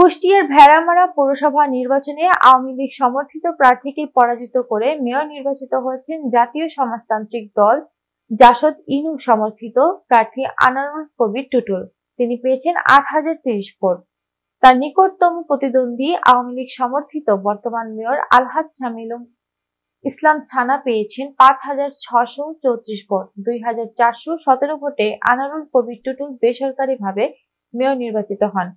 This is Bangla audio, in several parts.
কুষ্টিয়ার ভেড়ামারা পৌরসভা নির্বাচনে আওয়ামী লীগ সমর্থিত প্রার্থীকে পরাজিত করে মেয়র নির্বাচিত হয়েছেন জাতীয় সমাজতান্ত্রিক দল জাসদ ইনু সমর্থিত প্রার্থী আনারুল কবির টুটুল। তিনি পেয়েছেন আট হাজার তিরিশ ভোট। তার নিকটতম প্রতিদ্বন্দ্বী আওয়ামী লীগ সমর্থিত বর্তমান মেয়র আলহাজ শামিলুম ইসলাম ছানা পেয়েছেন পাঁচ হাজার ছশো চৌত্রিশ ভোট। দুই হাজার চারশো সতেরো ভোটে আনারুল কবির টুটুল বেসরকারিভাবে মেয়র নির্বাচিত হন।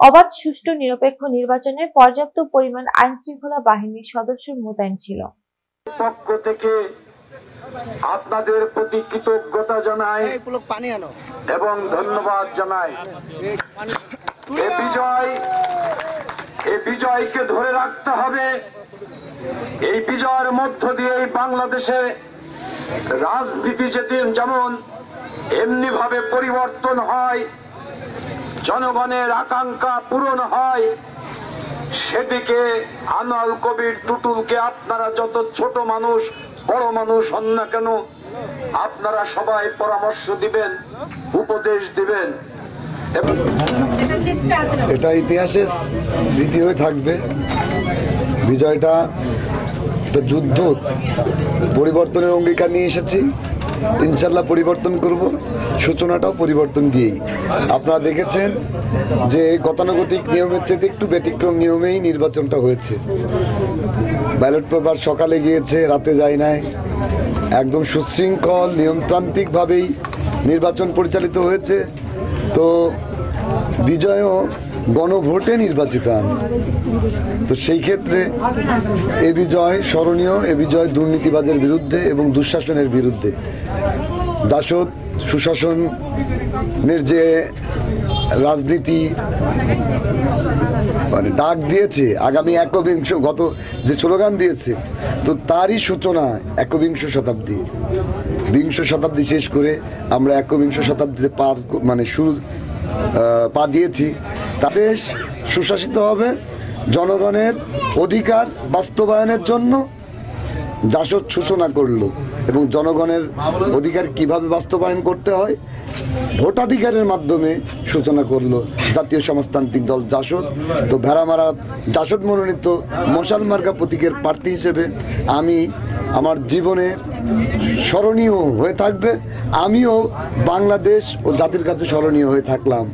অবাধ সুষ্ঠু নিরপেক্ষ নির্বাচনে পর্যাপ্ত পরিমাণ আইন শৃঙ্খলা বাহিনীর সদস্য মোতায়েন ছিল। পক্ষ থেকে আপনাদের প্রতি কৃতজ্ঞতা জানাই এবং ধন্যবাদ জানাই। এ বিজয় এ বিজয়কে ধরে রাখতে হবে। এই বিজয়ের মধ্য দিয়েই বাংলাদেশে রাজনীতি যেদিন যেমন এমনি ভাবে পরিবর্তন হয়। জনগণের আকাঙ্ক্ষা পূরণ হয়, সেদিকে আনোয়াল কবির টুটুলকে আপনারা যত ছোট মানুষ, বড় মানুষ হন না কেন, আপনারা সবাই পরামর্শ দিবেন, উপদেশ দিবেন। এটা ইতিহাসে স্মৃতি হয়ে থাকবে। বিজয়টা যুদ্ধ, পরিবর্তনের অঙ্গীকার নিয়ে এসেছি। ইনশাল্লাহ পরিবর্তন করব, সূচনাটাও পরিবর্তন দিয়েই। আপনারা দেখেছেন যে গতানুগতিক নিয়মের চেয়ে একটু ব্যতিক্রম নিয়মেই নির্বাচনটা হয়েছে। ব্যালট পেপার সকালে গিয়েছে, রাতে যায় নাই। একদম সুশৃঙ্খল, নিয়মতান্ত্রিকভাবেই নির্বাচন পরিচালিত হয়েছে। তো বিজয়ও গণভোটে নির্বাচিত আমি তো সেই ক্ষেত্রে এ বিজয় স্মরণীয়, এ বিজয় দুর্নীতিবাজের বিরুদ্ধে এবং দুঃশাসনের বিরুদ্ধে। জাসদ সুশাসনের যে রাজনীতি মানে ডাক দিয়েছে, আগামী একবিংশ, গত যে স্লোগান দিয়েছে, তো তারই সূচনা একবিংশ শতাব্দী। বিংশ শতাব্দী শেষ করে আমরা একবিংশ শতাব্দীতে পার মানে শুরু পা দিয়েছি। তাতে সুশাসিত হবে জনগণের অধিকার বাস্তবায়নের জন্য জাসদ সূচনা করল। এবং জনগণের অধিকার কীভাবে বাস্তবায়ন করতে হয়, ভোটাধিকারের মাধ্যমে সূচনা করল জাতীয় সমাজতান্ত্রিক দল জাসদ। তো ভেড়ামারা জাসদ মনোনীত মশাল মার্কা প্রতীকের প্রার্থী হিসেবে আমি আমার জীবনের স্মরণীয় হয়ে থাকবে। আমিও বাংলাদেশ ও জাতির কাছে স্মরণীয় হয়ে থাকলাম।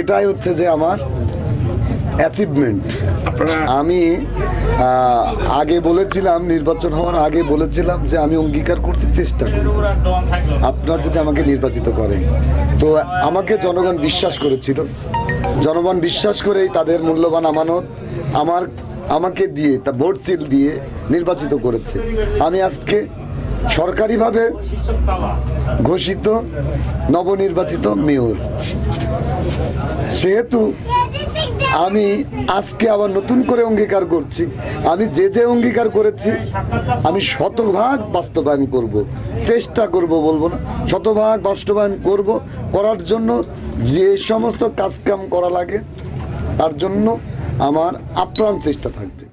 এটাই হচ্ছে যে আমার অ্যাচিভমেন্ট আমি আগে বলেছিলাম, নির্বাচন হওয়ার আগে বলেছিলাম যে আমি অঙ্গীকার করছি চেষ্টা করি। আপনারা যদি আমাকে নির্বাচিত করেন। তো আমাকে জনগণ বিশ্বাস করেছিল। জনগণ বিশ্বাস করেই তাদের মূল্যবান আমানত আমার, আমাকে দিয়ে, তা ভোট চিল দিয়ে নির্বাচিত করেছে। আমি আজকে সরকারিভাবে ঘোষিত নবনির্বাচিত মেয়র। সেহেতু আমি আজকে আবার নতুন করে অঙ্গীকার করছি। আমি যে যে অঙ্গীকার করেছি, আমি শতভাগ বাস্তবায়ন করব। চেষ্টা করব বলব না, শতভাগ বাস্তবায়ন করব। করার জন্য যে সমস্ত কাজকাম করা লাগে, তার জন্য আমার আপ্রাণ চেষ্টা থাকবে।